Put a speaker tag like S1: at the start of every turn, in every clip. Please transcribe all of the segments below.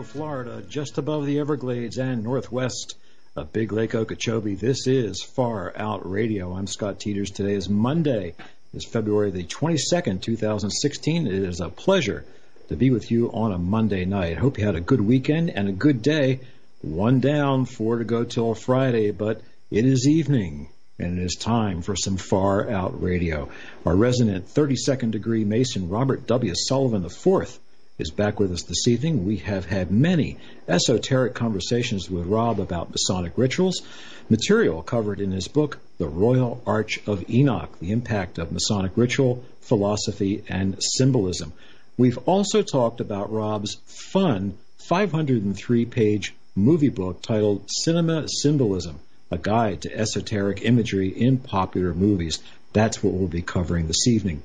S1: Central Florida, just above the Everglades and northwest of Big Lake Okeechobee. This is Far Out Radio. I'm Scott Teeters. Today is Monday. It's February the 22nd, 2016. It is a pleasure to be with you on a Monday night. Hope you had a good weekend and a good day. One down, four to go till Friday, but it is evening and it is time for some Far Out Radio. Our resident 32nd degree Mason, Robert W. Sullivan IV, is back with us this evening. We have had many esoteric conversations with Rob about Masonic rituals, material covered in his book, The Royal Arch of Enoch, the impact of Masonic ritual, philosophy, and symbolism. We've also talked about Rob's fun 503 page movie book titled Cinema Symbolism, a guide to esoteric imagery in popular movies. That's what we'll be covering this evening.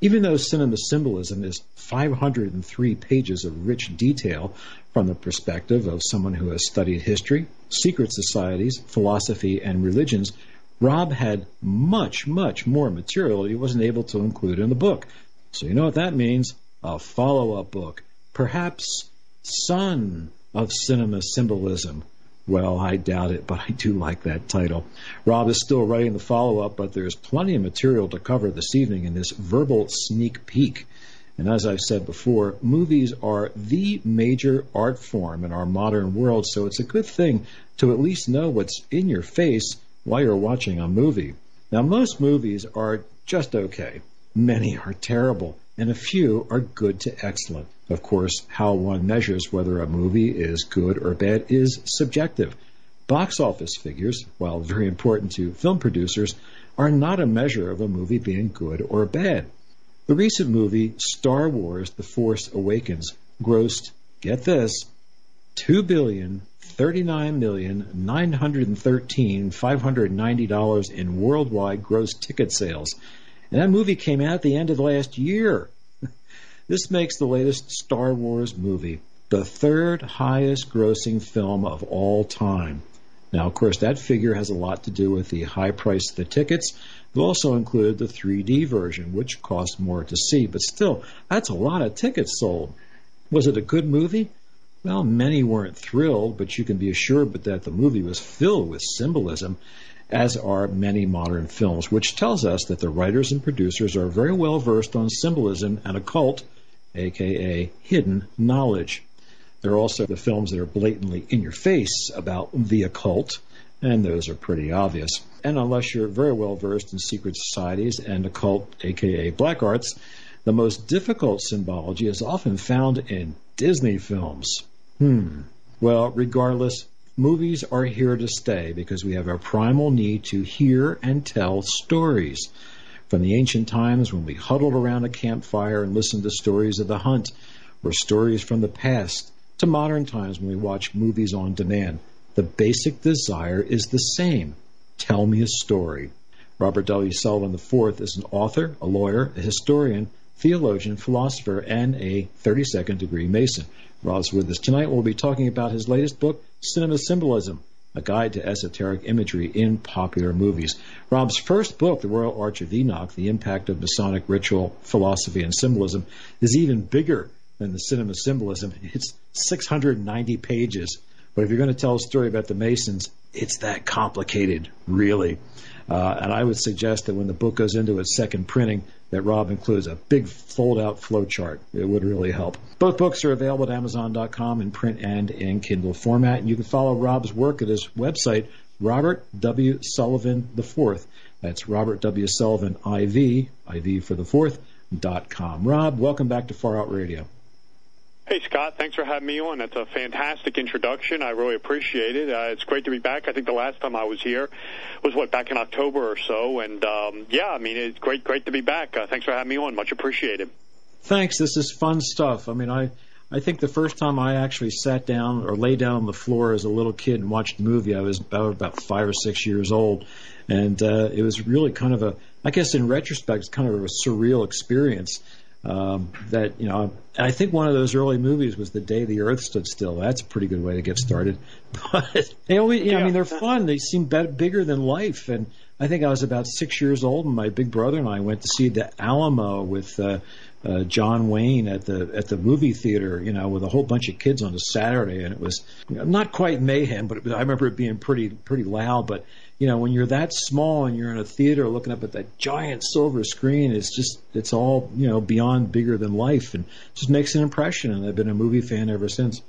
S1: Even though cinema symbolism is 503 pages of rich detail from the perspective of someone who has studied history, secret societies, philosophy, and religions, Rob had much, much more material he wasn't able to include in the book. So you know what that means? A follow-up book. Perhaps Son of Cinema Symbolism well, I doubt it, but I do like that title. Rob is still writing the follow up, but there's plenty of material to cover this evening in this verbal sneak peek. And as I've said before, movies are the major art form in our modern world, so it's a good thing to at least know what's in your face while you're watching a movie. Now, most movies are just okay. Many are terrible, and a few are good to excellent. Of course, how one measures whether a movie is good or bad is subjective. Box office figures, while very important to film producers, are not a measure of a movie being good or bad. The recent movie Star Wars The Force Awakens grossed, get this, two billion thirty-nine million nine hundred and thirteen five hundred ninety dollars in worldwide gross ticket sales and that movie came out at the end of last year. This makes the latest Star Wars movie the third highest grossing film of all time. Now, of course, that figure has a lot to do with the high price of the tickets. It also included the 3D version, which cost more to see, but still, that's a lot of tickets sold. Was it a good movie? Well, many weren't thrilled, but you can be assured that the movie was filled with symbolism as are many modern films, which tells us that the writers and producers are very well versed on symbolism and occult, aka hidden knowledge. There are also the films that are blatantly in your face about the occult, and those are pretty obvious. And unless you're very well versed in secret societies and occult, aka black arts, the most difficult symbology is often found in Disney films. Hmm. Well, regardless, Movies are here to stay because we have a primal need to hear and tell stories. From the ancient times when we huddled around a campfire and listened to stories of the hunt, or stories from the past, to modern times when we watch movies on demand, the basic desire is the same. Tell me a story. Robert W. Sullivan IV is an author, a lawyer, a historian, theologian, philosopher, and a 32nd degree Mason. Rob's with us tonight. We'll be talking about his latest book, Cinema Symbolism, a guide to esoteric imagery in popular movies. Rob's first book, The Royal Arch of Enoch, The Impact of Masonic Ritual, Philosophy, and Symbolism, is even bigger than the cinema symbolism. It's 690 pages. But if you're going to tell a story about the Masons, it's that complicated, really. Uh, and I would suggest that when the book goes into its second printing, that Rob includes a big fold-out flowchart. It would really help. Both books are available at Amazon.com in print and in Kindle format. And you can follow Rob's work at his website, Robert W. Sullivan IV. That's Robert W. Sullivan IV, IV for the fourth, dot com. Rob, welcome back to Far Out Radio.
S2: Hey, Scott. Thanks for having me on. That's a fantastic introduction. I really appreciate it. Uh, it's great to be back. I think the last time I was here was, what, back in October or so. And, um, yeah, I mean, it's great, great to be back. Uh, thanks for having me on. Much appreciated.
S1: Thanks. This is fun stuff. I mean, I, I think the first time I actually sat down or lay down on the floor as a little kid and watched a movie, I was about, about five or six years old. And uh, it was really kind of a, I guess in retrospect, it's kind of a surreal experience. Um, that you know, I think one of those early movies was The Day the Earth Stood Still. That's a pretty good way to get started. But they always, you know, I mean, they're fun. They seem be- bigger than life. And I think I was about six years old, and my big brother and I went to see The Alamo with uh, uh, John Wayne at the at the movie theater, you know, with a whole bunch of kids on a Saturday, and it was you know, not quite mayhem, but it, I remember it being pretty pretty loud. But you know, when you're that small and you're in a theater looking up at that giant silver screen, it's just it's all you know beyond bigger than life, and just makes an impression. And I've been a movie fan ever since.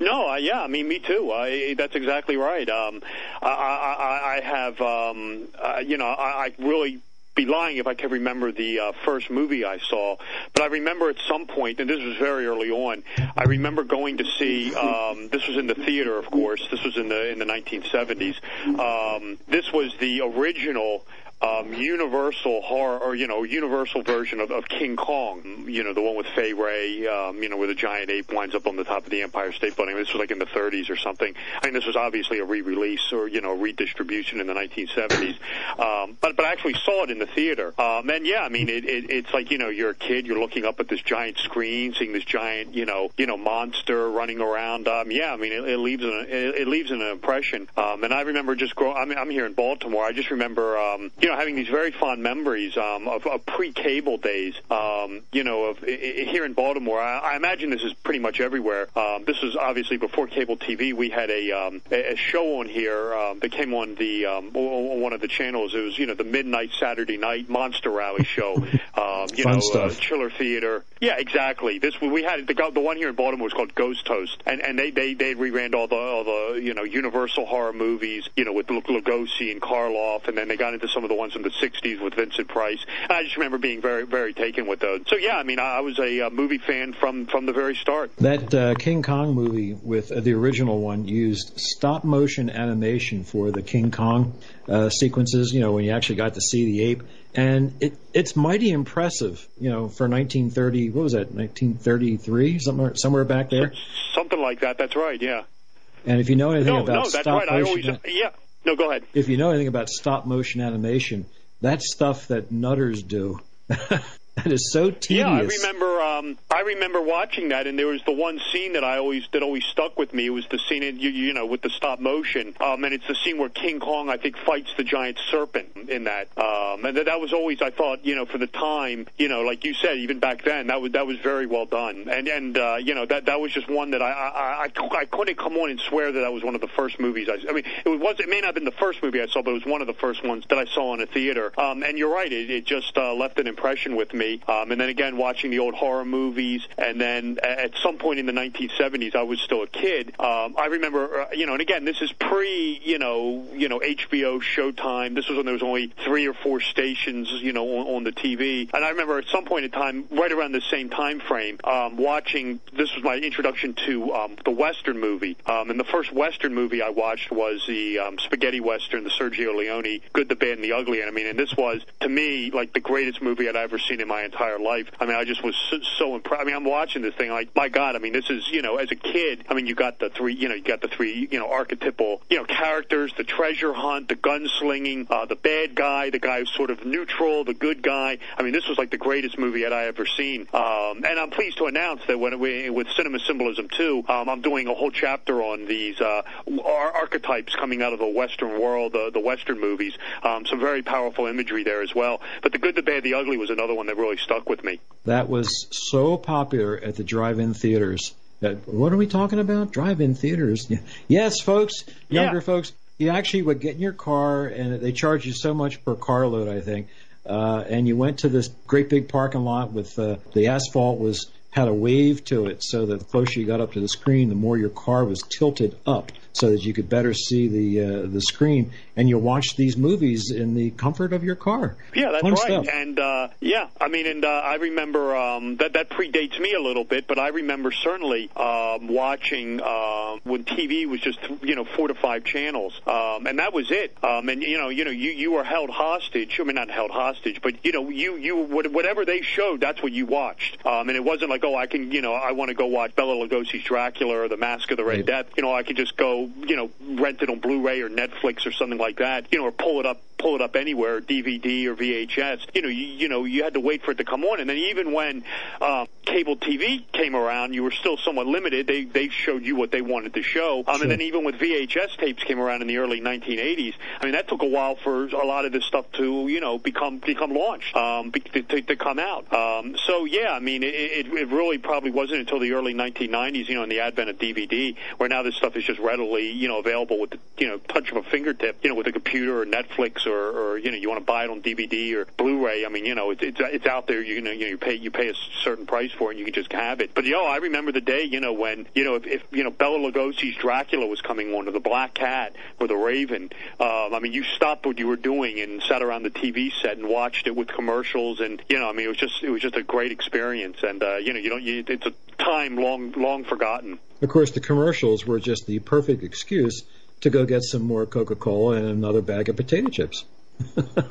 S2: No, uh, yeah, I mean, me too. I, that's exactly right. Um, I, I, I have, um, uh, you know, I, I really be lying if I can remember the uh, first movie I saw, but I remember at some point, and this was very early on. I remember going to see. Um, this was in the theater, of course. This was in the in the 1970s. Um, this was the original um, universal horror, or you know, universal version of, of King Kong. You know, the one with Fay Wray. Um, you know, where the giant ape winds up on the top of the Empire State Building. This was like in the 30s or something. I mean, this was obviously a re-release or you know, redistribution in the 1970s. Um, but but I actually saw it in the theater. Um, and yeah, I mean, it, it, it's like you know, you're a kid, you're looking up at this giant screen, seeing this giant, you know, you know, monster running around. Um, yeah, I mean, it, it leaves an it, it leaves an impression. Um, and I remember just growing. I'm, I'm here in Baltimore. I just remember. Um, you you know, having these very fond memories um, of, of pre-cable days. Um, you know, of I, I, here in Baltimore, I, I imagine this is pretty much everywhere. Um, this was obviously before cable TV. We had a um, a, a show on here um, that came on the um, on one of the channels. It was you know the midnight Saturday night monster rally show. um, you
S1: Fun
S2: know,
S1: stuff.
S2: Uh, Chiller Theater. Yeah, exactly. This we had the the one here in Baltimore was called Ghost Toast, and and they they they reran all the all the you know Universal horror movies. You know with Lugosi and Karloff, and then they got into some of the ones from the 60s with Vincent Price. And I just remember being very, very taken with those. So yeah, I mean, I was a uh, movie fan from from the very start.
S1: That uh, King Kong movie with uh, the original one used stop motion animation for the King Kong uh, sequences. You know, when you actually got to see the ape, and it it's mighty impressive. You know, for 1930, what was that? 1933, somewhere somewhere back there.
S2: Something like that. That's right. Yeah.
S1: And if you know anything
S2: no,
S1: about
S2: no, that's
S1: stop
S2: right. I
S1: motion,
S2: always, yeah. No, go ahead.
S1: if you know anything about stop motion animation, that's stuff that nutters do. that is so tedious.
S2: Yeah, I remember. Um, I remember watching that, and there was the one scene that I always that always stuck with me. It was the scene, in, you, you know, with the stop motion, um, and it's the scene where King Kong, I think, fights the giant serpent in that. Um, and that, that was always, I thought, you know, for the time, you know, like you said, even back then, that was that was very well done. And and uh, you know, that that was just one that I I, I I couldn't come on and swear that that was one of the first movies I. I mean, it was it may not have been the first movie I saw, but it was one of the first ones that I saw in a theater. Um, and you're right, it, it just uh, left an impression with me. Um, and then again, watching the old horror movies, and then at some point in the 1970s, I was still a kid. Um, I remember, uh, you know, and again, this is pre, you know, you know, HBO, Showtime. This was when there was only three or four stations, you know, on, on the TV. And I remember at some point in time, right around the same time frame, um, watching. This was my introduction to um, the Western movie. Um, and the first Western movie I watched was the um, spaghetti Western, the Sergio Leone, Good, the Bad, and the Ugly. And I mean, and this was to me like the greatest movie I'd ever seen in my entire life. I mean, I just was so, so impressed. I mean, I'm watching this thing like, my God, I mean, this is, you know, as a kid, I mean, you got the three, you know, you got the three, you know, archetypal, you know, characters, the treasure hunt, the gunslinging, uh, the bad guy, the guy who's sort of neutral, the good guy. I mean, this was like the greatest movie that I ever seen. Um, and I'm pleased to announce that when we, with Cinema Symbolism 2, um, I'm doing a whole chapter on these, uh, archetypes coming out of the Western world, uh, the Western movies. Um, some very powerful imagery there as well. But the good, the bad, the ugly was another one that really stuck with me.
S1: That was so popular at the drive-in theaters. That, what are we talking about? Drive-in theaters? Yes, folks, younger
S2: Yeah.
S1: folks. You actually would get in your car, and they charge you so much per carload, I think. Uh, and you went to this great big parking lot with uh, the asphalt was had a wave to it, so that the closer you got up to the screen, the more your car was tilted up, so that you could better see the uh, the screen. And you watch these movies in the comfort of your car.
S2: Yeah, that's
S1: Fun
S2: right.
S1: stuff.
S2: And uh, yeah, I mean, and uh, I remember um, that that predates me a little bit, but I remember certainly um, watching uh, when TV was just you know four to five channels, um, and that was it. Um, and you know, you know, you you were held hostage. I mean, not held hostage, but you know, you you whatever they showed, that's what you watched. Um, and it wasn't like, oh, I can, you know, I want to go watch Bela Lugosi's Dracula or The Mask of the Red
S1: Right.
S2: Death. You know, I could just go, you know, rent it on Blu-ray or Netflix or something like that. You know, or pull it up pull it up anywhere, DVD or VHS. You know, you, you know, you had to wait for it to come on, and then even when um, cable TV came around, you were still somewhat limited. They they showed you what they wanted to show. Um, sure. And then even with VHS tapes came around in the early 1980s, I mean that took a while for a lot of this stuff to you know become become launched, um, to, to, to come out. Um, so yeah, I mean it, it, it really probably wasn't until the early 1990s, you know, in the advent of DVD, where now this stuff is just readily you know available with the you know touch of a fingertip, you know, with a computer or Netflix or, or you know you want to buy it on DVD or Blu-ray. I mean you know it's it's, it's out there. You know you, know, you pay you pay a certain price for it, and you can just have it. But you know I remember the day you know when you know if, if you know Bela Lugosi's Dracula was coming on, or the Black Cat, or the Raven. Um, I mean you stopped what you were doing and sat around the TV set and watched it with commercials, and you know I mean it was just it was just a great experience, and uh, you know you don't you, it's a time long long forgotten.
S1: Of course, the commercials were just the perfect excuse to go get some more Coca-Cola and another bag of potato chips.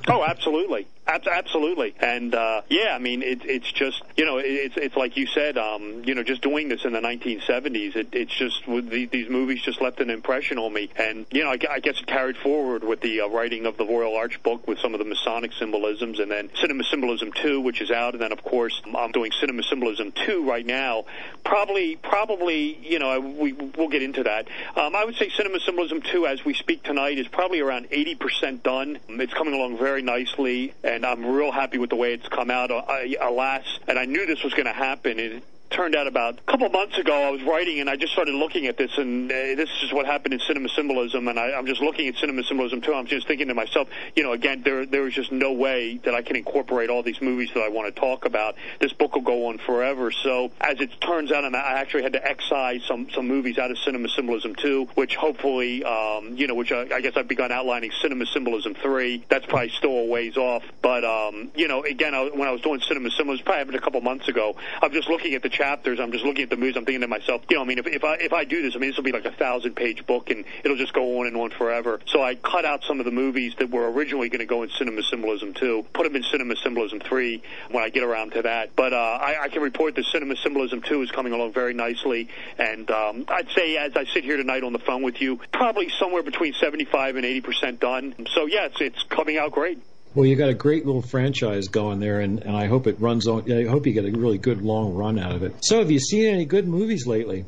S2: oh, absolutely. Absolutely, and uh, yeah, I mean, it, it's just you know, it's it's like you said, um, you know, just doing this in the 1970s, it, it's just the, these movies just left an impression on me, and you know, I, I guess it carried forward with the uh, writing of the Royal Arch book with some of the Masonic symbolisms, and then Cinema Symbolism 2, which is out, and then of course I'm doing Cinema Symbolism 2 right now. Probably, probably, you know, we we'll get into that. Um, I would say Cinema Symbolism 2, as we speak tonight, is probably around 80% done. It's coming along very nicely. And and I'm real happy with the way it's come out. I, alas, and I knew this was going to happen. It, turned out about a couple months ago. I was writing and I just started looking at this, and uh, this is what happened in cinema symbolism. And I, I'm just looking at cinema symbolism too. I'm just thinking to myself, you know, again, there there is just no way that I can incorporate all these movies that I want to talk about. This book will go on forever. So as it turns out, I actually had to excise some some movies out of cinema symbolism too, which hopefully, um, you know, which I, I guess I've begun outlining cinema symbolism three. That's probably still a ways off, but um, you know, again, I, when I was doing cinema symbolism, probably happened a couple months ago. I'm just looking at the chapters. I'm just looking at the movies. I'm thinking to myself, you know, I mean, if, if I if I do this, I mean, this will be like a thousand page book, and it'll just go on and on forever. So I cut out some of the movies that were originally going to go in Cinema Symbolism two, put them in Cinema Symbolism three when I get around to that. But uh, I, I can report that Cinema Symbolism two is coming along very nicely, and um, I'd say as I sit here tonight on the phone with you, probably somewhere between 75 and 80 percent done. So yeah, it's it's coming out great.
S1: Well, you got a great little franchise going there, and, and I hope it runs on. I hope you get a really good long run out of it. So, have you seen any good movies lately?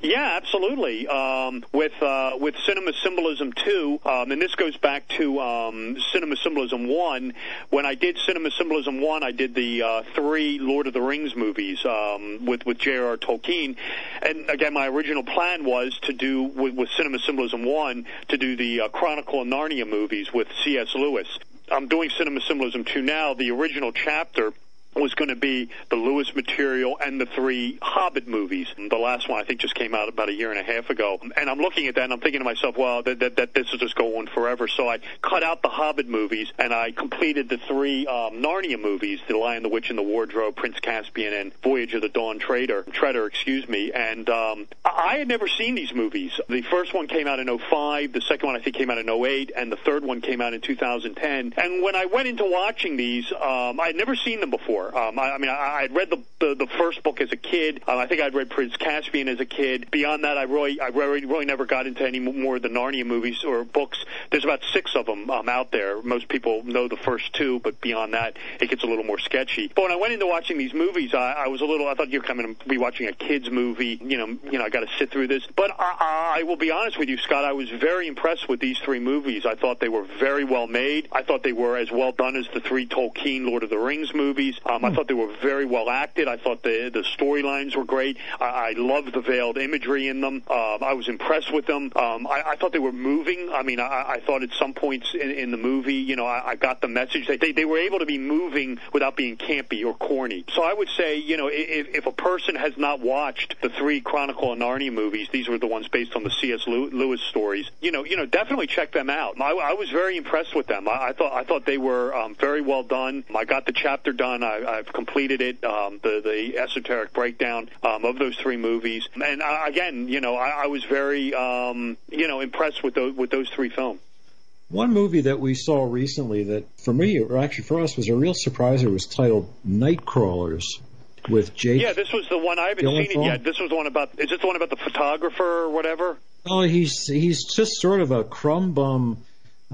S2: Yeah, absolutely. Um, with uh, with Cinema Symbolism two, um, and this goes back to um, Cinema Symbolism one. When I did Cinema Symbolism one, I did the uh, three Lord of the Rings movies um, with with J.R.R. Tolkien. And again, my original plan was to do with, with Cinema Symbolism one to do the uh, Chronicle of Narnia movies with C.S. Lewis. I'm doing Cinema Symbolism 2 now. The original chapter was going to be the Lewis material and the three Hobbit movies. The last one I think just came out about a year and a half ago. And I'm looking at that and I'm thinking to myself, well, that, that, that this will just go on forever. So I cut out the Hobbit movies and I completed the three um, Narnia movies, The Lion, the Witch, and the Wardrobe, Prince Caspian, and Voyage of the Dawn Treader, Treader, excuse me. And um, I had never seen these movies. The first one came out in 05, the second one I think came out in 08, and the third one came out in 2010. And when I went into watching these, um, I had never seen them before before. Um, I, I mean, I, I'd read the, the the first book as a kid. Um, I think I'd read Prince Caspian as a kid. Beyond that, I really I really, really never got into any more of the Narnia movies or books. There's about six of them um, out there. Most people know the first two, but beyond that, it gets a little more sketchy. But when I went into watching these movies, I, I was a little. I thought you're coming to be watching a kids movie. You know, you know, I got to sit through this. But I, I will be honest with you, Scott. I was very impressed with these three movies. I thought they were very well made. I thought they were as well done as the three Tolkien Lord of the Rings movies. Um, I thought they were very well acted. I thought the the storylines were great. I, I loved the veiled imagery in them. Um, I was impressed with them. Um, I, I thought they were moving. I mean, I, I thought at some points in, in the movie, you know, I, I got the message that they, they were able to be moving without being campy or corny. So I would say, you know, if, if a person has not watched the three Chronicle of Narnia movies, these were the ones based on the C.S. Lewis stories. You know, you know, definitely check them out. I, I was very impressed with them. I, I thought I thought they were um, very well done. I got the chapter done. I, I've completed it, um, the the esoteric breakdown um, of those three movies. And uh, again, you know, I, I was very um, you know impressed with those with those three films.
S1: One movie that we saw recently that, for me, or actually for us, was a real surprise. It was titled Nightcrawlers with Jake.
S2: Yeah, this was the one I haven't Gyllenhaal. seen it yet. This was the one about. Is this the one about the photographer or whatever?
S1: Oh, he's he's just sort of a crumb bum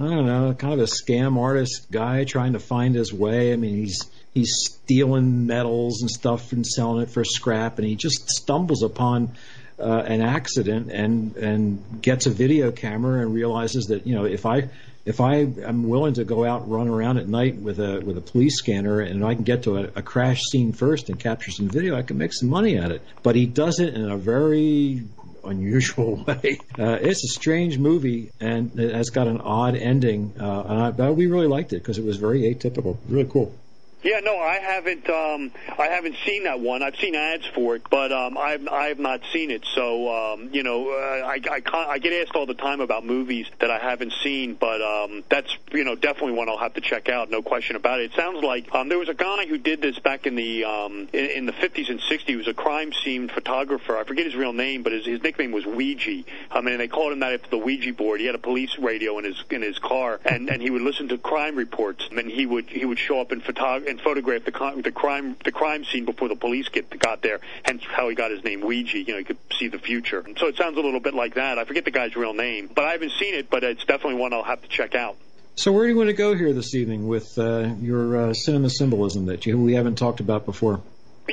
S1: I don't know, kind of a scam artist guy trying to find his way. I mean, he's he's stealing metals and stuff and selling it for scrap, and he just stumbles upon uh, an accident and and gets a video camera and realizes that you know if I if I am willing to go out and run around at night with a with a police scanner and I can get to a, a crash scene first and capture some video, I can make some money at it. But he does it in a very unusual way. Uh, it's a strange movie and it has got an odd ending. Uh, I, we really liked it because it was very atypical. Really cool.
S2: Yeah, no, I haven't. Um, I haven't seen that one. I've seen ads for it, but um, I've I've not seen it. So um, you know, uh, I I, I get asked all the time about movies that I haven't seen, but um, that's you know definitely one I'll have to check out. No question about it. It sounds like um, there was a guy who did this back in the um, in, in the 50s and 60s. He was a crime scene photographer. I forget his real name, but his, his nickname was Weegee. I mean, they called him that after the Ouija board. He had a police radio in his in his car, and and he would listen to crime reports, and he would he would show up in photog and photograph the, the crime the crime scene before the police get got there. Hence how he got his name Weegee. You know, he could see the future. So it sounds a little bit like that. I forget the guy's real name, but I haven't seen it. But it's definitely one I'll have to check out.
S1: So where do you want to go here this evening with uh, your uh, cinema symbolism that you, we haven't talked about before?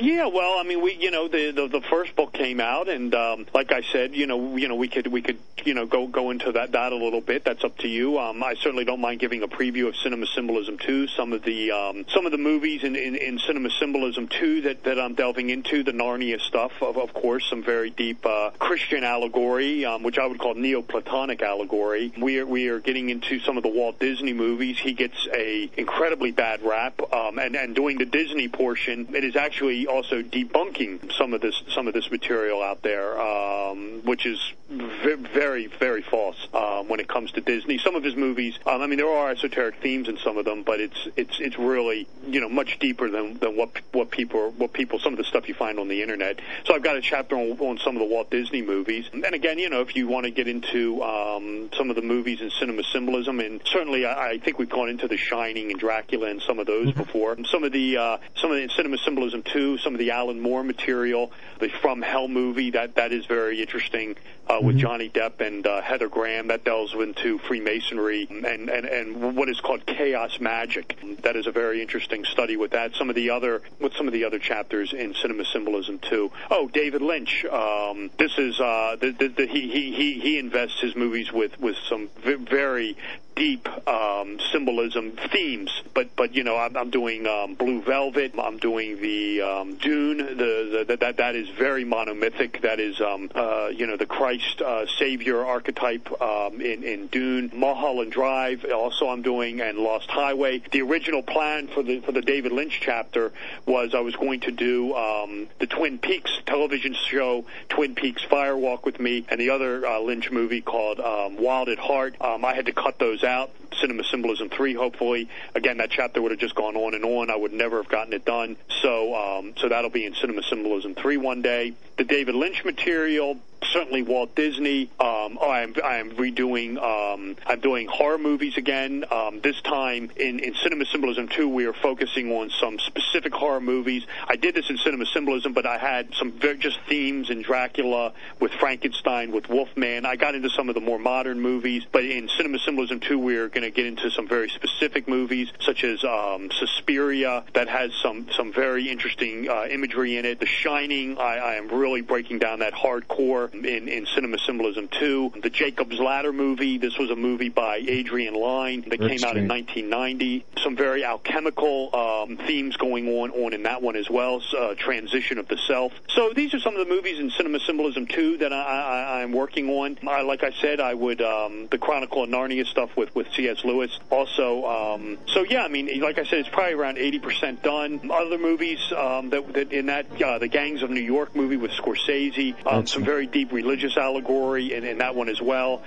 S2: Yeah, well, I mean, we, you know, the the, the first book came out, and um, like I said, you know, you know, we could we could you know go go into that that a little bit. That's up to you. Um, I certainly don't mind giving a preview of Cinema Symbolism too. Some of the um, some of the movies in, in, in Cinema Symbolism too that that I'm delving into the Narnia stuff. Of of course, some very deep uh, Christian allegory, um, which I would call Neoplatonic allegory. We are we are getting into some of the Walt Disney movies. He gets a incredibly bad rap, um, and and doing the Disney portion, it is actually also debunking some of this some of this material out there, um, which is very very false um, when it comes to Disney. Some of his movies, um, I mean, there are esoteric themes in some of them, but it's it's it's really you know much deeper than than what what people what people some of the stuff you find on the internet. So I've got a chapter on, on some of the Walt Disney movies, and again, you know, if you want to get into um, some of the movies and cinema symbolism, and certainly I, I think we've gone into The Shining and Dracula and some of those mm-hmm. before. Some of the uh, some of the cinema symbolism too. Some of the Alan Moore material, the From Hell movie. That that is very interesting uh, with mm-hmm. Johnny Depp and uh, Heather Graham. That delves into Freemasonry and, and and what is called chaos magic. That is a very interesting study with that. Some of the other with some of the other chapters in cinema symbolism too. Oh, David Lynch. Um, this is uh, the, the, the, he he he invests his movies with with some very deep um, symbolism themes. But but you know I'm, I'm doing um, Blue Velvet. I'm doing the um, Dune. The, the that that is very monomythic. That is um, uh, you know the Christ uh, Savior archetype um, in in Dune. Mulholland Drive. Also I'm doing and Lost Highway. The original plan for the for the David Lynch chapter was I was going to do um, the Twin Peaks television show Twin Peaks Fire Walk with Me and the other uh, Lynch movie called Wild at Heart. I had to cut those out. Cinema Symbolism 3, hopefully. Again, that chapter would have just gone on and on. I would never have gotten it done. So, um, so that'll be in Cinema Symbolism 3 one day. The David Lynch material, certainly Walt Disney. Um, I am I am redoing. Um, I'm doing horror movies again. Um, this time in in Cinema Symbolism 2, we are focusing on some specific horror movies. I did this in Cinema Symbolism, but I had some very just themes in Dracula, with Frankenstein, with Wolfman. I got into some of the more modern movies, but in Cinema Symbolism 2, we're going to get into some very specific movies, such as um, Suspiria, that has some some very interesting uh, imagery in it. The Shining, I, I am really breaking down that hardcore in, in Cinema Symbolism 2. The Jacob's Ladder movie, this was a movie by Adrian Lyne that came out in 1990. Some very alchemical um, themes going on, on in that one as well, uh, Transition of the Self. So these are some of the movies in Cinema Symbolism 2 that I, am working on. I, like I said, I would, um, the Chronicle of Narnia stuff with, with C.S. Lewis. Also, um, so yeah, I mean, like I said, it's probably around 80% done. Other movies um, that, that in that, uh, the Gangs of New York movie with Scorsese, um, some very deep religious allegory in, in that one as well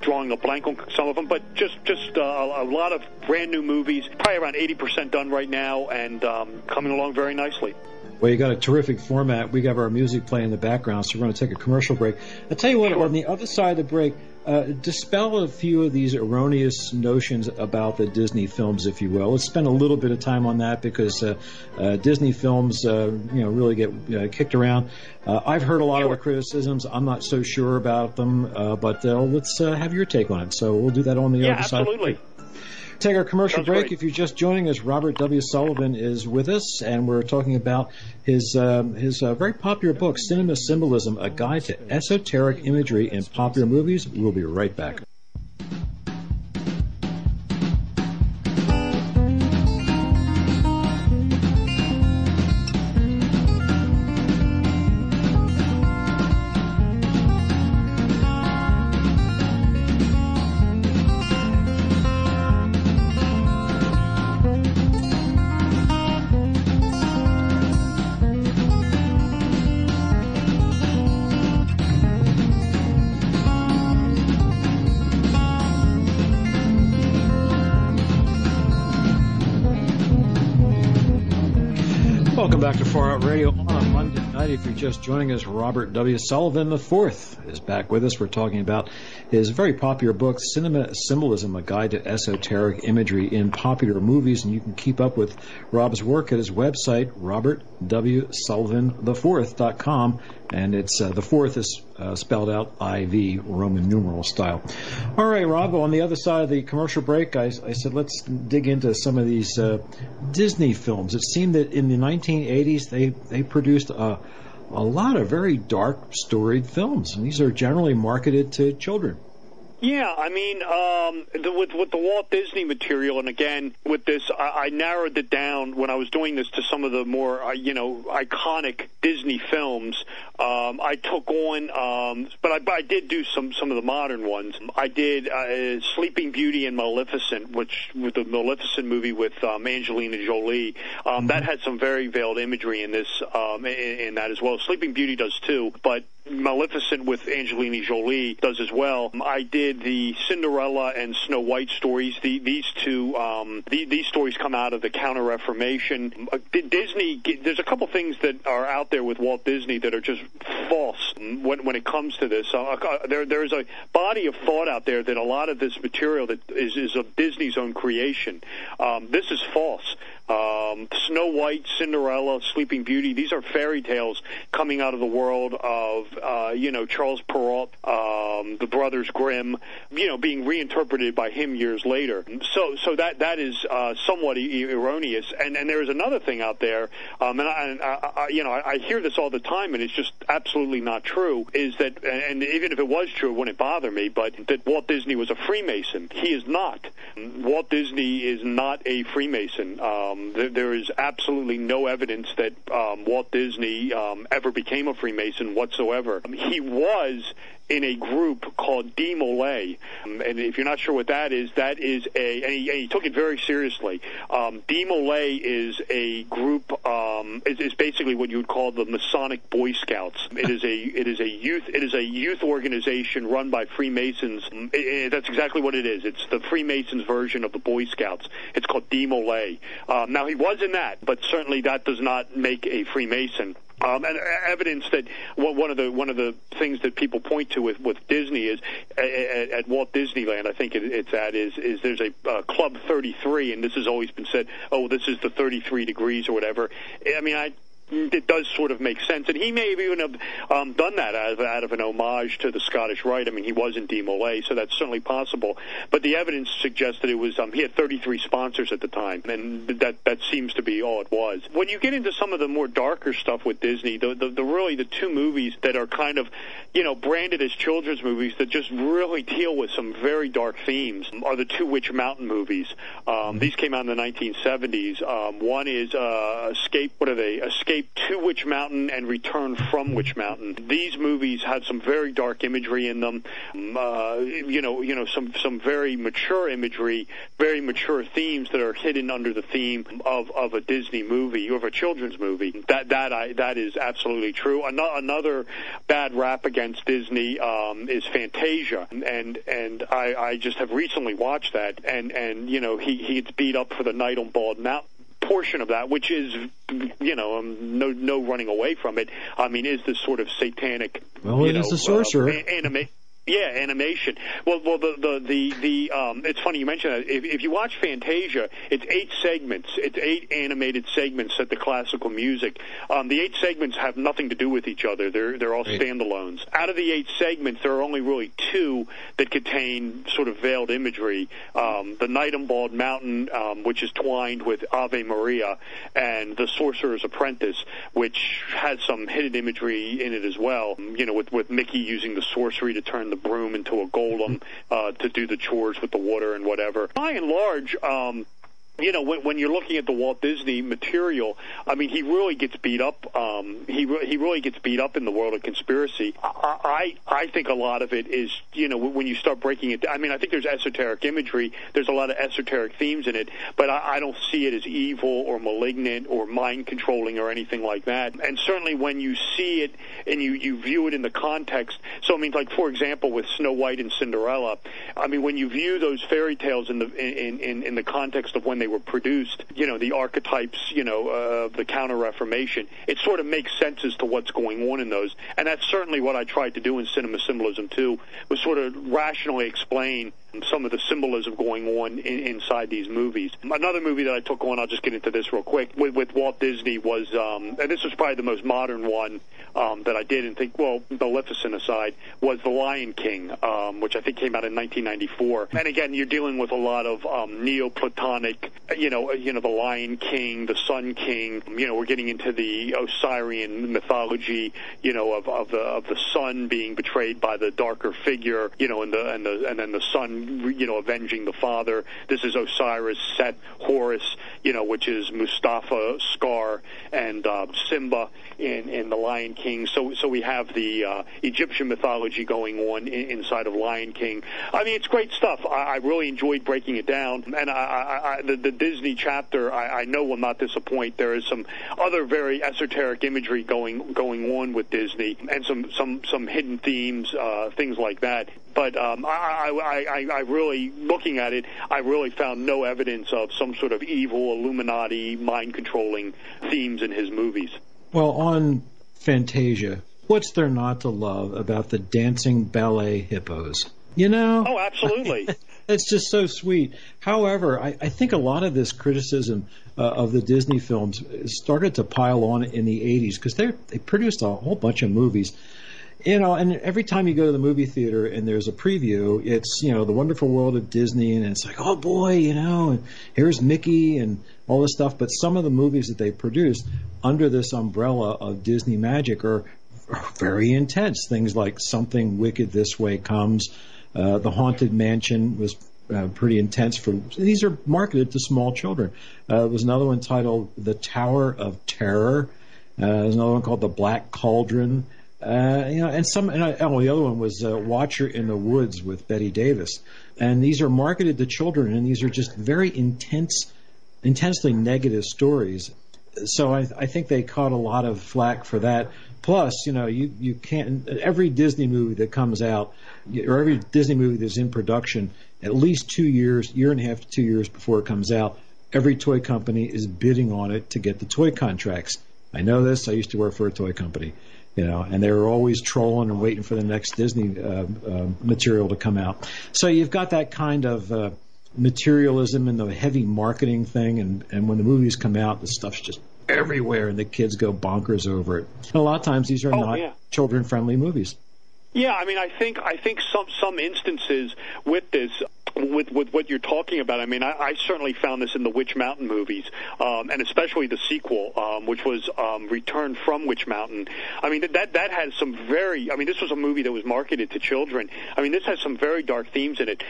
S2: drawing a blank on some of them, but just just uh, a lot of brand new movies, probably around 80% done right now, and um, coming along very nicely.
S1: Well, you got a terrific format. We got our music playing in the background, so we're going to take a commercial break. I'll tell you what, sure. on the other side of the break, uh, dispel a few of these erroneous notions about the Disney films, if you will. Let's spend a little bit of time on that because uh, uh, Disney films, uh, you know, really get uh, kicked around. Uh, I've heard a lot sure. of the criticisms. I'm not so sure about them, but let's have your take on it. So we'll do that on the
S2: yeah,
S1: other
S2: absolutely.
S1: side.
S2: Absolutely.
S1: Take our commercial
S2: Sounds
S1: break.
S2: great.
S1: If you're just joining us, Robert W. Sullivan is with us, and we're talking about his um, his uh, very popular book, Cinema Symbolism: A Guide to Esoteric Imagery in Popular Movies. We'll be right back. Welcome back to Far Out Radio on a Monday night. If you're just joining us, Robert W. Sullivan IV is back with us. We're talking about his very popular book, Cinema Symbolism, A Guide to Esoteric Imagery in Popular Movies. And you can keep up with Rob's work at his website, robertwsullivan4.com. And it's uh, the fourth is uh, spelled out IV, Roman numeral style. All right, Rob, on the other side of the commercial break, I, I said let's dig into some of these uh, Disney films. It seemed that in the 1980s they, they produced a, a lot of very dark, storied films, and these are generally marketed to children.
S2: Yeah, I mean, um, the, with with the Walt Disney material, and again with this, I, I narrowed it down when I was doing this to some of the more, uh, you know, iconic Disney films. Um, I took on, um, but I, I did do some some of the modern ones. I did uh, Sleeping Beauty and Maleficent, which with the Maleficent movie with um, Angelina Jolie. Um, that had some very veiled imagery in this, um, in, in that as well. Sleeping Beauty does too, but Maleficent with Angelina Jolie does as well. I did the Cinderella and Snow White stories. The, these two, um, the, these stories come out of the Counter Reformation. Uh, Disney, there's a couple things that are out there with Walt Disney that are just false when, when it comes to this. Uh, uh there, there's a body of thought out there that a lot of this material that is, is of Disney's own creation. Um, this is false. Um, Snow White, Cinderella, Sleeping Beauty, these are fairy tales coming out of the world of, uh, you know, Charles Perrault, um, the Brothers Grimm, you know, being reinterpreted by him years later. So, so that, that is, uh, somewhat e- erroneous. And, and there is another thing out there, um, and, I, and I, I, you know, I, I hear this all the time and it's just absolutely not true, is that, and even if it was true, it wouldn't bother me, but that Walt Disney was a Freemason. He is not. Walt Disney is not a Freemason. Um, um, there, there is absolutely no evidence that um, Walt Disney um, ever became a Freemason whatsoever. He was in a group called DeMolay. Um, and if you're not sure what that is, that is a, and he, and he took it very seriously. Um, is a group, um, is, is basically what you would call the Masonic Boy Scouts. It is a, it is a youth, it is a youth organization run by Freemasons. It, it, that's exactly what it is. It's the Freemasons version of the Boy Scouts. It's called DeMolay. Um, now he was in that, but certainly that does not make a Freemason. Um, and evidence that one of the one of the things that people point to with, with Disney is at, at Walt Disneyland. I think it, it's at is is there's a uh, Club 33, and this has always been said. Oh, this is the 33 degrees or whatever. I mean, I it does sort of make sense. And he may have even have um, done that out of, out of an homage to the Scottish Rite. I mean, he was in DeMolay, so that's certainly possible. But the evidence suggests that it was um, he had 33 sponsors at the time, and that that seems to be all it was. When you get into some of the more darker stuff with Disney, the, the, the really the two movies that are kind of you know branded as children's movies that just really deal with some very dark themes are the two Witch Mountain movies. Um, these came out in the 1970s. Um, one is uh, Escape. What are they? Escape Escape to Witch Mountain and Return from Witch Mountain. These movies had some very dark imagery in them. Uh, you know, you know, some some very mature imagery, very mature themes that are hidden under the theme of of a Disney movie or of a children's movie. That that I that is absolutely true. Another bad rap against Disney um, is Fantasia, and and I, I just have recently watched that, and and you know he he gets beat up for the night on Bald Mountain portion of that, which is, you know, um, no no running away from it. I mean, is this sort of satanic?
S1: Well,
S2: it
S1: is
S2: know,
S1: the sorcerer.
S2: Uh, anima- Yeah, animation. Well, well, the the the, the um, it's funny you mentioned that. If, if you watch Fantasia, it's eight segments. It's eight animated segments set to classical music. Um, the eight segments have nothing to do with each other. They're they're all right. standalones. Out of the eight segments, there are only really two that contain sort of veiled imagery. Um, the Night on Bald Mountain, um, which is twined with Ave Maria, and the Sorcerer's Apprentice, which has some hidden imagery in it as well. You know, with with Mickey using the sorcery to turn the broom into a golem uh, to do the chores with the water and whatever. By and large, um, you know, when, when you're looking at the Walt Disney material, I mean, he really gets beat up. Um, he re- he really gets beat up in the world of conspiracy. I, I I think a lot of it is, you know, when you start breaking it. I mean, I think there's esoteric imagery. There's a lot of esoteric themes in it, but I, I don't see it as evil or malignant or mind controlling or anything like that. And certainly when you see it and you you view it in the context. So I mean, like for example, with Snow White and Cinderella. I mean, when you view those fairy tales in the in in, in the context of when they were produced, you know, the archetypes, you know, of the Counter Reformation, it sort of makes sense as to what's going on in those. And that's certainly what I tried to do in Cinema Symbolism too, was sort of rationally explain some of the symbolism going on in, inside these movies. Another movie that I took on, I'll just get into this real quick, with, with Walt Disney was, um, and this was probably the most modern one um, that I did, and think, well, Maleficent aside, was The Lion King, um, which I think came out in 1994. And again, you're dealing with a lot of um, Neoplatonic, you know, you know, the Lion King, the Sun King. You know, we're getting into the Osirian mythology, you know, of, of the of the sun being betrayed by the darker figure, you know, and the and the and then the sun you know, avenging the father. This is Osiris, Set, Horus, you know, which is Mustafa, Scar, and uh, Simba in, in The Lion King. So, so we have the uh, Egyptian mythology going on in, inside of Lion King. I mean, it's great stuff. I, I really enjoyed breaking it down, and I, I, I, the, the Disney chapter I, I know will not disappoint. There is some other very esoteric imagery going going on with Disney, and some some some hidden themes, uh, things like that. But um, I, I, I, I really, looking at it, I really found no evidence of some sort of evil Illuminati mind controlling themes in his movies.
S1: Well, on Fantasia, what's there not to love about the dancing ballet hippos? You know?
S2: Oh, absolutely.
S1: it's just so sweet. However, I, I think a lot of this criticism uh, of the Disney films started to pile on in the 80s because they they produced a whole bunch of movies you know, and every time you go to the movie theater and there's a preview, it's you know the Wonderful World of Disney, and it's like, oh boy, you know, and here's Mickey and all this stuff. But some of the movies that they produce under this umbrella of Disney magic are, are very intense. Things like Something Wicked This Way Comes, uh, The Haunted Mansion was uh, pretty intense for these are marketed to small children. Uh, there was another one titled The Tower of Terror. Uh, there's another one called The Black Cauldron. Uh, you know, and some, and I, oh, the other one was uh, Watcher in the Woods with Bette Davis, and these are marketed to children, and these are just very intense, intensely negative stories. So I, I think they caught a lot of flack for that. Plus, you know, you you can't every Disney movie that comes out, or every Disney movie that's in production, at least two years, year and a half to two years before it comes out, every toy company is bidding on it to get the toy contracts. I know this. I used to work for a toy company you know, and they were always trolling and waiting for the next Disney uh, uh, material to come out. So you've got that kind of uh, materialism and the heavy marketing thing, and and when the movies come out, the stuff's just everywhere, and the kids go bonkers over it. And a lot of times, these are oh, not yeah. children-friendly movies.
S2: Yeah, I mean, I think I think some some instances with this with with what you're talking about. I mean, I, I certainly found this in the Witch Mountain movies, um, and especially the sequel, um, which was um, Return from Witch Mountain. I mean, that that has some very. I mean, this was a movie that was marketed to children. I mean, this has some very dark themes in it.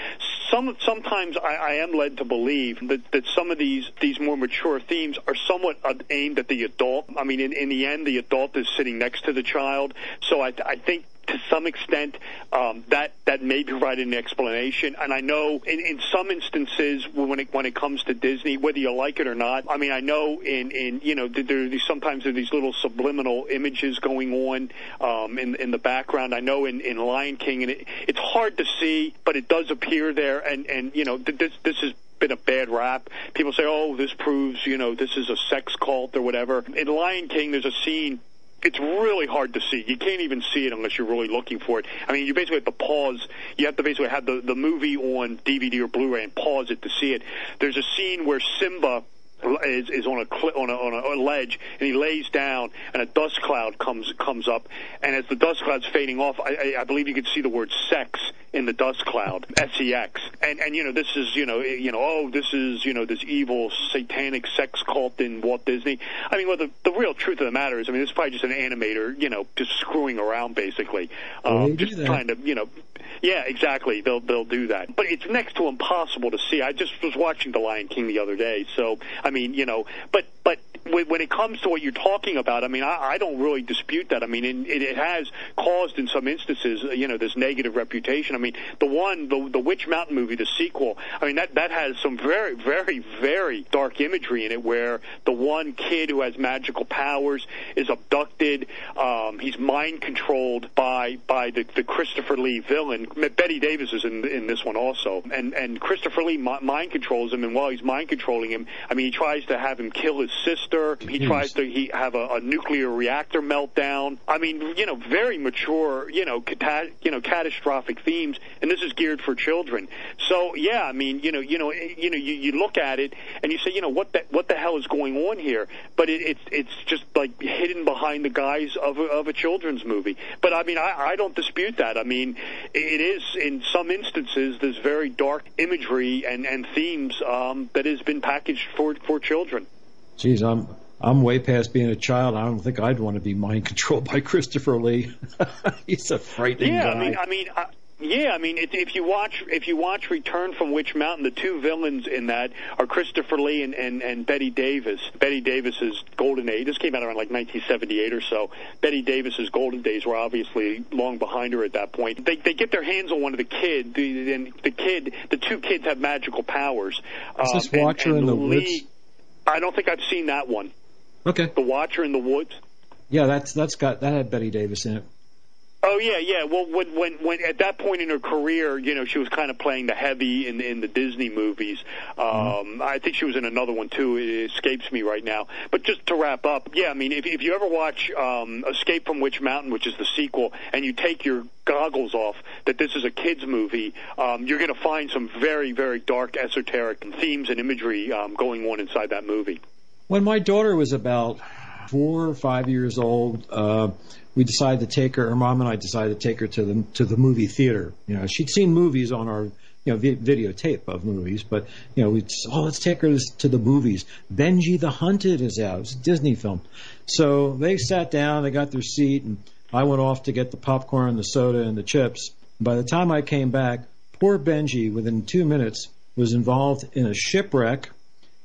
S2: Some sometimes I, I am led to believe that that some of these these more mature themes are somewhat aimed at the adult. I mean, in in the end, the adult is sitting next to the child, so I I think to some extent, um, that that may provide an explanation. And I know in, in some instances when it when it comes to Disney, whether you like it or not, I mean, I know in in you know there these, sometimes there are these little subliminal images going on um, in in the background. I know in in Lion King, and it, it's hard to see, but it does appear there. And and you know this this is been a bad rap. People say, "Oh, this proves, you know, this is a sex cult or whatever." In Lion King, there's a scene it's really hard to see. You can't even see it unless you're really looking for it. I mean, you basically have to pause. You have to basically have the the movie on DVD or Blu-ray and pause it to see it. There's a scene where Simba is, is on a on a on a ledge and he lays down and a dust cloud comes comes up and as the dust cloud's fading off I, I, I believe you can see the word sex in the dust cloud S E X. And and you know this is you know you know oh this is you know this evil satanic sex cult in Walt Disney. I mean well the the real truth of the matter is I mean is probably just an animator you know just screwing around basically. Um, just trying to you know yeah exactly. They'll they'll do that. But it's next to impossible to see. I just was watching The Lion King the other day. So I mean, you know, but but when it comes to what you're talking about, I mean, I, I don't really dispute that. I mean, it, it has caused in some instances, you know, this negative reputation. I mean, the one, the, the Witch Mountain movie, the sequel. I mean, that that has some very, very, very dark imagery in it, where the one kid who has magical powers is abducted. Um, he's mind controlled by by the, the Christopher Lee villain. Bette Davis is in in this one also, and and Christopher Lee mind controls him, and while he's mind controlling him, I mean, he tries to have him kill his sister. He tries to he have a, a nuclear reactor meltdown. I mean, you know, very mature, you know, cata- you know, catastrophic themes, and this is geared for children. So yeah, I mean, you know, you know, you know, you, you look at it and you say, you know, what the what the hell is going on here? But it, it's it's just like hidden behind the guise of a, of a children's movie. But I mean, I, I don't dispute that. I mean, it is in some instances there's very dark imagery and and themes um, that has been packaged for for children.
S1: Geez, I'm I'm way past being a child. I don't think I'd want to be mind controlled by Christopher Lee. He's a frightening
S2: yeah,
S1: guy.
S2: I mean, I mean, I, yeah, I mean, if, if you watch if you watch Return from Witch Mountain, the two villains in that are Christopher Lee and and, and Bette Davis. Bette Davis's golden age. This came out around like 1978 or so. Bette Davis's golden days were obviously long behind her at that point. They they get their hands on one of the kids, and the kid, the two kids have magical powers.
S1: Is this um, Watcher and, and in the Lee, Woods?
S2: I don't think I've seen that one.
S1: Okay.
S2: The Watcher in the Woods.
S1: Yeah, that's that's got that had Bette Davis in it.
S2: Oh yeah, yeah. Well, when when when at that point in her career, you know, she was kind of playing the heavy in in the Disney movies. Um, mm-hmm. I think she was in another one too. It escapes me right now. But just to wrap up, yeah, I mean, if if you ever watch um, Escape from Witch Mountain, which is the sequel, and you take your goggles off that this is a kids movie, um, you're going to find some very very dark esoteric themes and imagery um, going on inside that movie.
S1: When my daughter was about four or five years old, uh, we decided to take her. Her mom and I decided to take her to the to the movie theater. You know, she'd seen movies on our you know vi- videotape of movies, but you know, we oh let's take her to the movies. Benji the Hunted is out. It's a Disney film. So they sat down, they got their seat, and I went off to get the popcorn, the soda, and the chips. By the time I came back, poor Benji, within two minutes, was involved in a shipwreck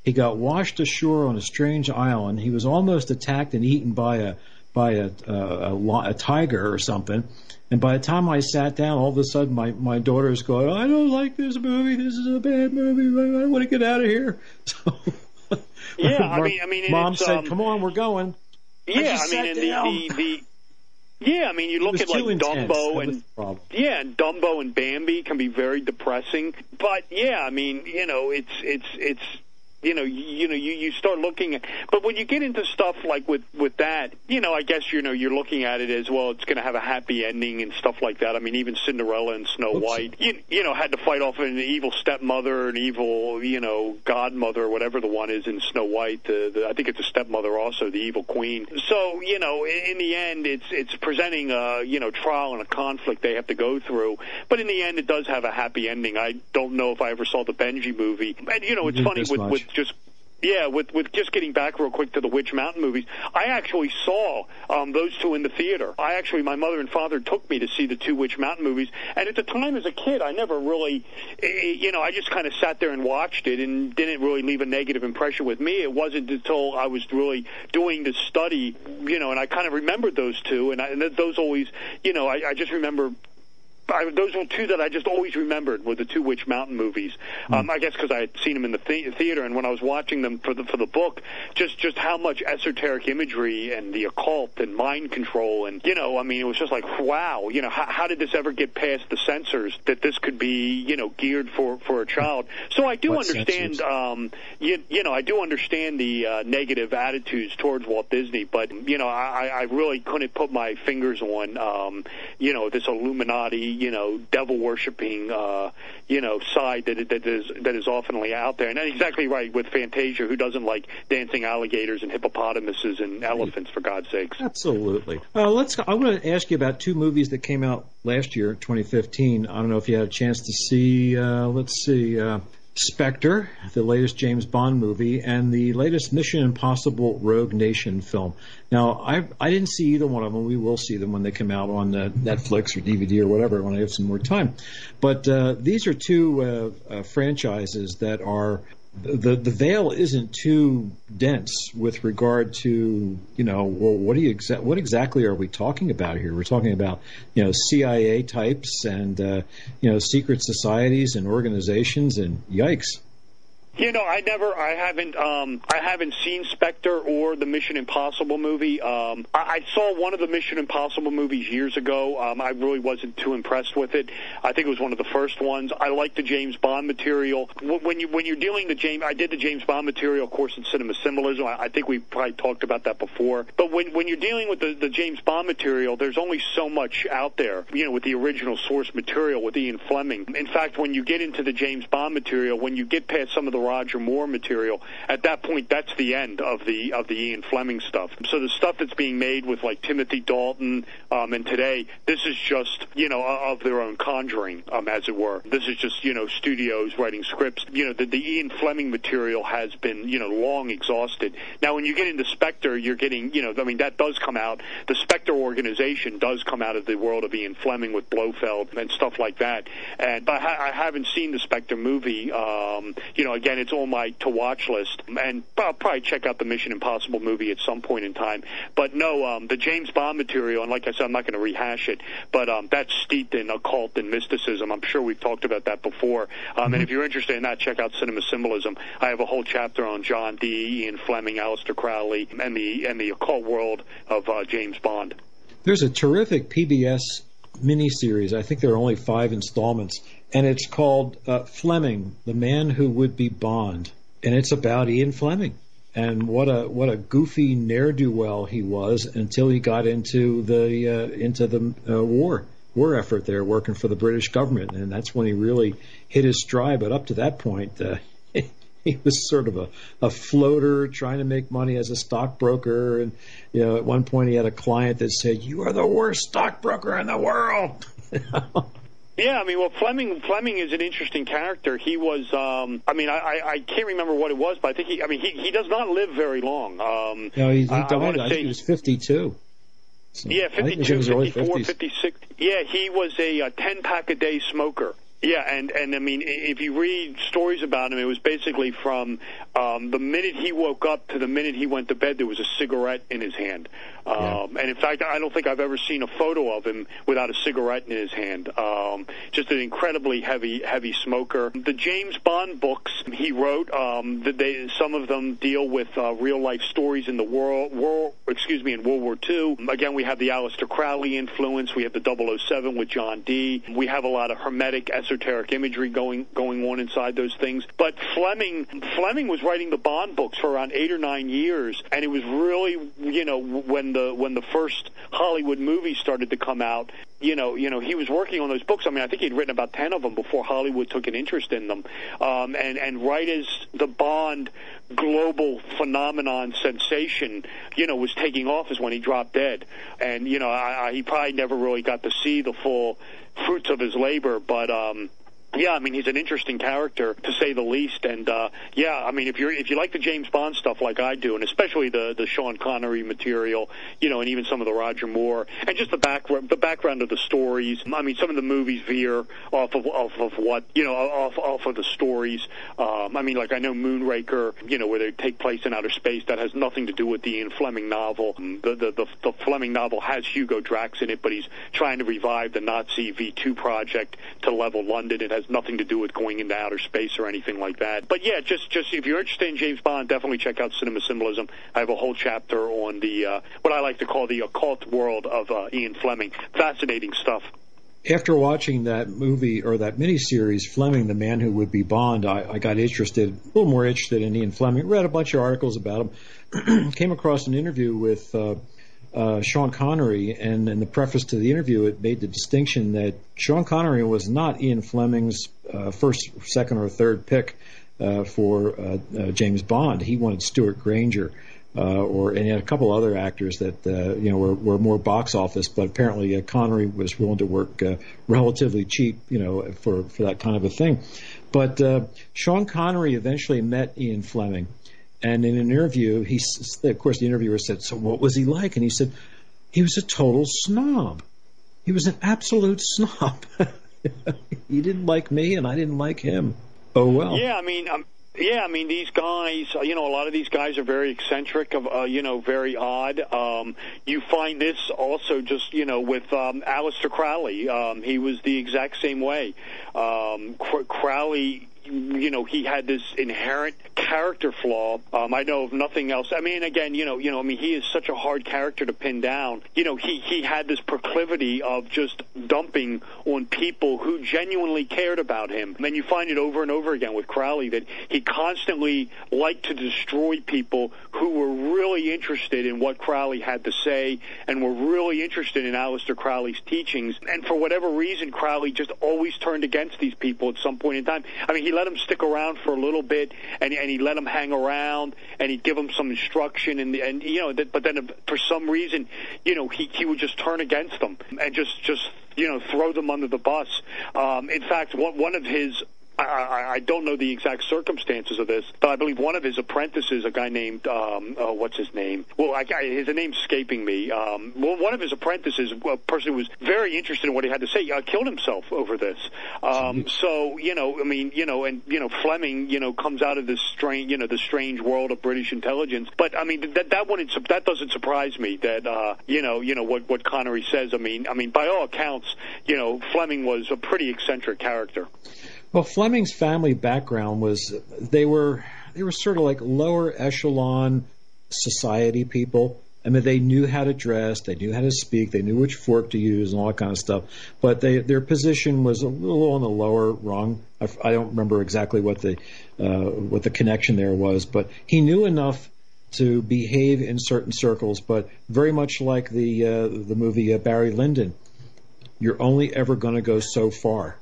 S1: he got washed ashore on a strange island. He was almost attacked and eaten by a by a, a, a, a tiger or something. And by the time I sat down, all of a sudden my, my daughter's going, I don't like this movie. This is a bad movie. I want to get out of here.
S2: So, yeah, I mean, I mean,
S1: mom said, um, "Come on, we're going."
S2: Yeah, I, I mean, the, the, the yeah, I mean, you look at like Dumbo and yeah, and Dumbo and Bambi can be very depressing. But yeah, I mean, you know, it's it's it's you know, you, you know, you, you start looking at, but when you get into stuff like with, with that, you know, I guess, you know, you're looking at it as, well, it's going to have a happy ending and stuff like that. I mean, even Cinderella and Snow Oops. White, you, you know, had to fight off an evil stepmother, an evil, you know, godmother, whatever the one is in Snow White. The, the, I think it's a stepmother also, the evil queen. So, you know, in, in the end, it's, it's presenting a, you know, trial and a conflict they have to go through. But in the end, it does have a happy ending. I don't know if I ever saw the Benji movie. And, you know, it's funny with, with just yeah, with with just getting back real quick to the Witch Mountain movies, I actually saw um, those two in the theater. I actually, my mother and father took me to see the two Witch Mountain movies, and at the time as a kid, I never really, eh, eh, you know, I just kind of sat there and watched it and didn't really leave a negative impression with me. It wasn't until I was really doing the study, you know, and I kind of remembered those two, and, I, and those always, you know, I, I just remember I, those were two that I just always remembered were the two Witch Mountain movies. Mm. Um, I guess because I had seen them in the th- theater, and when I was watching them for the for the book, just just how much esoteric imagery and the occult and mind control, and you know, I mean, it was just like wow, you know, how, how did this ever get past the censors that this could be, you know, geared for for a child? So I do what understand, um, you, you know, I do understand the uh, negative attitudes towards Walt Disney, but you know, I, I really couldn't put my fingers on, um, you know, this Illuminati you know devil worshipping uh, you know side that that is that is oftenly out there. And that's exactly right with Fantasia, who doesn't like dancing alligators and hippopotamuses and elephants for God's sakes.
S1: Absolutely. Uh, let's. I want to ask you about two movies that came out last year, 2015. I don't know if you had a chance to see. Uh, let's see. Spectre, the latest James Bond movie, and the latest Mission Impossible Rogue Nation film. Now, I I didn't see either one of them. We will see them when they come out on uh, Netflix or DVD or whatever when I have some more time. But uh, these are two uh, uh franchises that are the the veil isn't too dense with regard to you know well what do you exa- what exactly are we talking about here? We're talking about you know CIA types and uh, you know secret societies and organizations and yikes.
S2: You know, I never, I haven't, um, I haven't seen Spectre or the Mission Impossible movie. Um, I, I saw one of the Mission Impossible movies years ago. Um, I really wasn't too impressed with it. I think it was one of the first ones. I like the James Bond material. When you when you're dealing the James, I did the James Bond material, of course, in Cinema Symbolism. I, I think we probably talked about that before. But when when you're dealing with the, the James Bond material, there's only so much out there. You know, with the original source material with Ian Fleming. In fact, when you get into the James Bond material, when you get past some of the Roger Moore material, at that point, that's the end of the of the Ian Fleming stuff. So the stuff that's being made with like Timothy Dalton um, and today, this is just you know of their own conjuring, um, as it were. This is just you know studios writing scripts. You know the, the Ian Fleming material has been you know long exhausted. Now when you get into Spectre, you're getting you know I mean that does come out. The Spectre organization does come out of the world of Ian Fleming with Blofeld and stuff like that. And but I, I haven't seen the Spectre movie. Um, you know again, it's almost my to watch list, and I'll probably check out the Mission Impossible movie at some point in time. But no, um, the James Bond material, and like I said, I'm not going to rehash it, but um, that's steeped in occult and mysticism. I'm sure we've talked about that before. Um, mm-hmm. And if you're interested in that, check out Cinema Symbolism. I have a whole chapter on John Dee, Ian Fleming, Aleister Crowley, and the and the occult world of uh, James Bond.
S1: There's a terrific PBS miniseries. I think there are only five installments and it's called uh, Fleming, the man who would be Bond, and it's about Ian Fleming and what a what a goofy ne'er do well he was until he got into the uh, into the uh, war war effort there, working for the British government, and that's when he really hit his stride. But up to that point. Uh, he was sort of a, a floater trying to make money as a stockbroker. And, you know, at one point he had a client that said, You are the worst stockbroker in the world.
S2: Yeah, I mean, well, Fleming Fleming is an interesting character. He was, um, I mean, I, I can't remember what it was, but I think he, I mean, he, he does not live very long. Um,
S1: no, he, he died. I, I think he was fifty-two.
S2: So yeah, 52, 54, 56. Yeah, he was a, a 10 pack a day smoker. Yeah, and and I mean, if you read stories about him, it was basically from um, the minute he woke up to the minute he went to bed, there was a cigarette in his hand. Um, yeah. And in fact, I don't think I've ever seen a photo of him without a cigarette in his hand. Um, just an incredibly heavy, heavy smoker. The James Bond books he wrote, um, they, some of them deal with uh, real life stories in the world, world, excuse me, in World War II. Again, we have the Aleister Crowley influence. We have the 007 with John Dee. We have a lot of hermetic esoteric imagery going going on inside those things. But Fleming Fleming was writing the Bond books for around eight or nine years, and it was really you know when the when the first Hollywood movies started to come out, you know, you know, he was working on those books. I mean, I think he'd written about ten of them before Hollywood took an interest in them. Um, and and right as the Bond global phenomenon sensation, you know, was taking off is when he dropped dead. And you know, I, I, he probably never really got to see the full fruits of his labor, but um, yeah, I mean he's an interesting character to say the least, and uh, yeah, I mean if you're if you like the James Bond stuff like I do, and especially the the Sean Connery material, you know, and even some of the Roger Moore, and just the back the background of the stories. I mean, some of the movies veer off of off of what you know off off of the stories. Um, I mean, like I know Moonraker, you know, where they take place in outer space, that has nothing to do with the Ian Fleming novel. The the the, the Fleming novel has Hugo Drax in it, but he's trying to revive the Nazi V2 project to level London. It has nothing to do with going into outer space or anything like that. But yeah, just just if you're interested in James Bond, definitely check out Cinema Symbolism. I have a whole chapter on the uh, what I like to call the occult world of uh, Ian Fleming. Fascinating stuff
S1: after watching that movie or that miniseries, Fleming, the man who would be Bond, I, I, got interested, a little more interested in Ian Fleming. Read a bunch of articles about him. Came across an interview with uh, uh, Sean Connery, and in the preface to the interview, it made the distinction that Sean Connery was not Ian Fleming's uh, first, second, or third pick uh, for uh, uh, James Bond. He wanted Stewart Granger. or and a couple other actors that you know were, were more box office, but apparently Connery was willing to work relatively cheap, you know, for for that kind of a thing. But Sean Connery eventually met Ian Fleming, and in an interview, he, of course, the interviewer said, "So what was he like?" And he said, "He was a total snob. He was an absolute snob. he didn't like me, and I didn't like him. Oh well."
S2: Yeah, I mean, um, yeah, I mean these guys. Uh, you know, a lot of these guys are very eccentric, of uh, you know, very odd. Um, you find this also just you know with um, Aleister Crowley. Um, he was the exact same way. Um, Crowley you know, he had this inherent character flaw. Um, I know of nothing else. I mean, again, you know, you know, I mean, he is such a hard character to pin down. You know, he he had this proclivity of just dumping on people who genuinely cared about him. And then you find it over and over again with Crowley that he constantly liked to destroy people who were really interested in what Crowley had to say and were really interested in Aleister Crowley's teachings. And for whatever reason, Crowley just always turned against these people at some point in time. I mean, he let him stick around for a little bit, and and he let him hang around, and he'd give him some instruction, and and you know, that but then for some reason, you know, he he would just turn against them and just just you know throw them under the bus. Um, in fact, one one of his I, I don't know the exact circumstances of this, but I believe one of his apprentices, a guy named um, uh, what's his name? Well, I, I, his name's escaping me. Um, well, one of his apprentices, a person who was very interested in what he had to say, uh, killed himself over this. Um, so you know, I mean, you know, and you know, Fleming, you know, comes out of this strange, you know, the strange world of British intelligence. But I mean, that that wouldn't that doesn't surprise me. That uh, you know, you know what what Connery says. I mean, I mean, by all accounts, you know, Fleming was a pretty eccentric character.
S1: Well, Fleming's family background was they were they were sort of like lower echelon society people. I mean, they knew how to dress, they knew how to speak, they knew which fork to use, and all that kind of stuff. But they, their position was a little on the lower rung. I, I don't remember exactly what the uh, what the connection there was, but he knew enough to behave in certain circles. But very much like the uh, the movie uh, Barry Lyndon, you're only ever going to go so far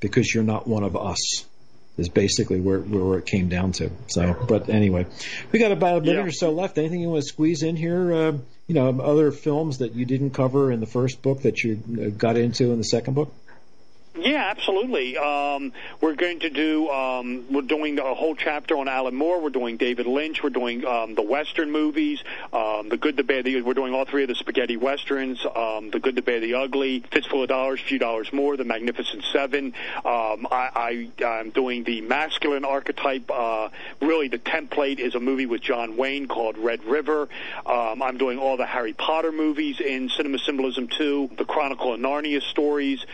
S1: because you're not one of us is basically where where it came down to. So, but anyway, we got about a minute yeah. or so left. Anything you want to squeeze in here? Uh, you know, other films that you didn't cover in the first book that you uh, got into in the second book?
S2: Yeah, absolutely. Um, we're going to do. Um, we're doing a whole chapter on Alan Moore. We're doing David Lynch. We're doing um, the Western movies, um, the Good, the Bad. The, we're doing all three of the spaghetti westerns. Um, the Good, the Bad, the Ugly, Fistful of Dollars, Few Dollars More, The Magnificent Seven. Um, I, I'm doing the masculine archetype. Uh, really, the template is a movie with John Wayne called Red River. I'm doing all the Harry Potter movies in Cinema Symbolism 2, the Chronicle of Narnia stories.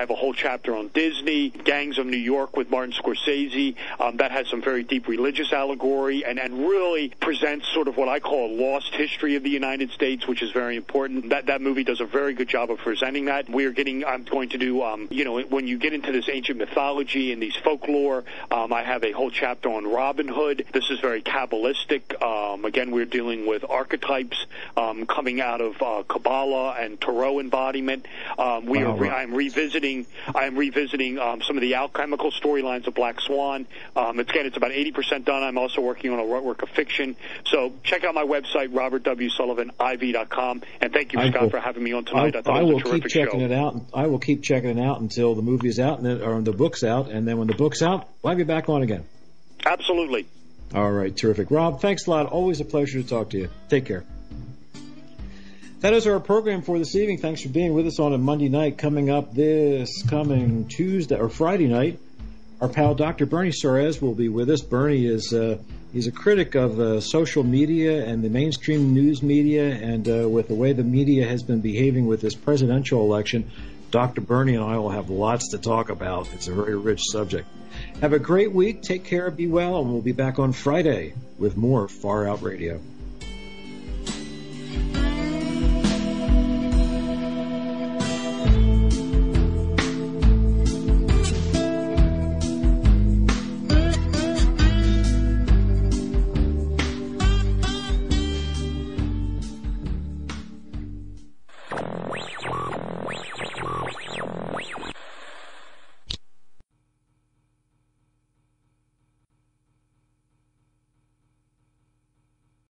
S2: I have a whole chapter on Disney, Gangs of New York with Martin Scorsese. Um, that has some very deep religious allegory and, and really presents sort of what I call a lost history of the United States, which is very important. That that movie does a very good job of presenting that. We are getting. I'm going to do. Um, you know, when you get into this ancient mythology and these folklore, um, I have a whole chapter on Robin Hood. This is very kabbalistic. Um, again, we're dealing with archetypes um, coming out of uh, Kabbalah and Tarot embodiment. Um, we wow. are. Re- I'm revisiting revisiting. I am revisiting um, some of the alchemical storylines of Black Swan. Um, it's again, it's about 80% done. I'm also working on a work of fiction. So check out my website, robertwsullivan.iv.com. And thank you, Scott, will, for having me on tonight. I,
S1: I, I will keep checking show. it out. I will keep checking it out until the movie is out and or the book's out, and then when the book's out, we'll have you back on again.
S2: Absolutely.
S1: All right, terrific. Rob, thanks a lot. Always a pleasure to talk to you. Take care. That is our program for this evening. Thanks for being with us on a Monday night. Coming up this coming Tuesday or Friday night, our pal Dr. Bernie Suarez will be with us. Bernie is uh, he's a critic of uh, social media and the mainstream news media, and uh, with the way the media has been behaving with this presidential election. Dr. Bernie and I will have lots to talk about. It's a very rich subject. Have a great week. Take care. Be well. And we'll be back on Friday with more Far Out Radio.